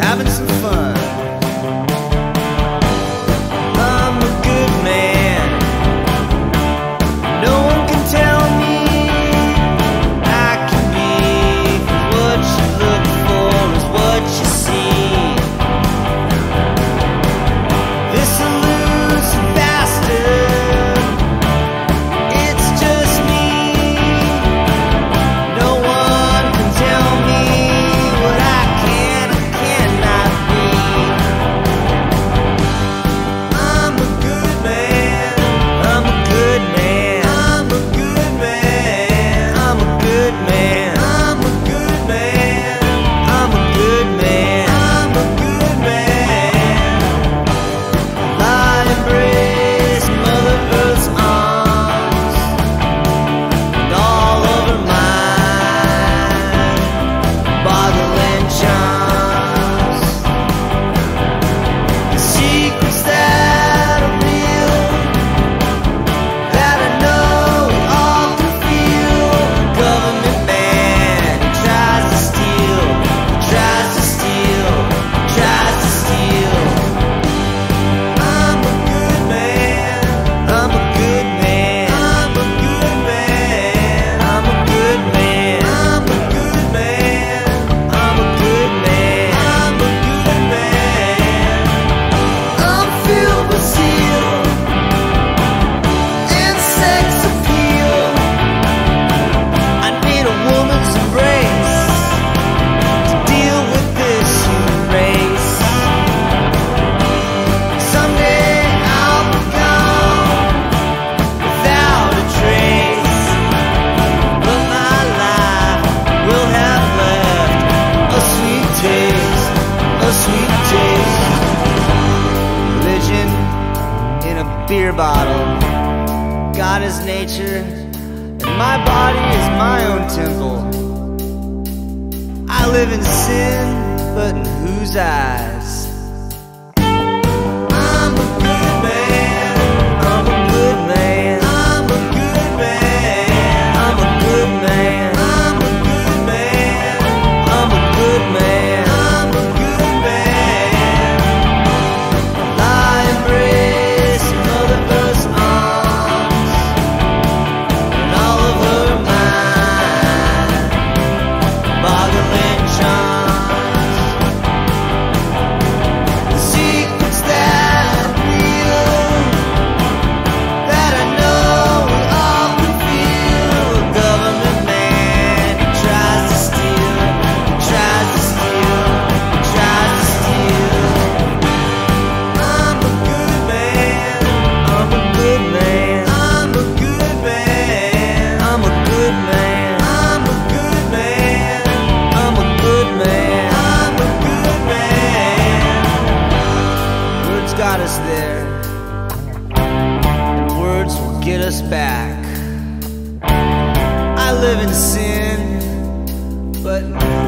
Having some beer bottle. God is nature, and my body is my own temple. I live in sin, but in whose eyes? I'm a good man. get us back. I live in sin, but.